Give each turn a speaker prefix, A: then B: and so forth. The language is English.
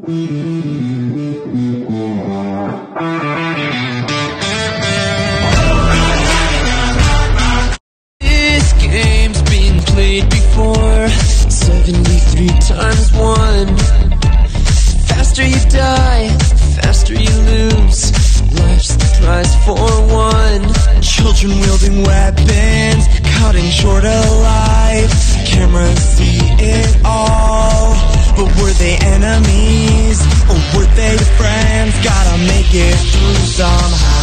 A: This game's been played before. 73 times one. Faster you die, faster you lose. Life's the prize for one. Children wielding weapons, cutting short a life. Cameras see it all But were they enemies? It through somehow